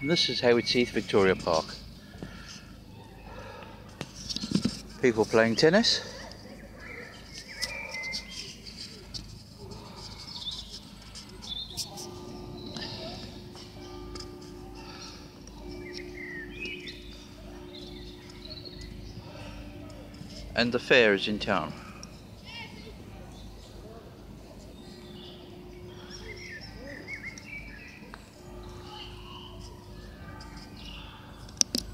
and this is Hayward Heath Victoria Park. People playing tennis. And the fair is in town.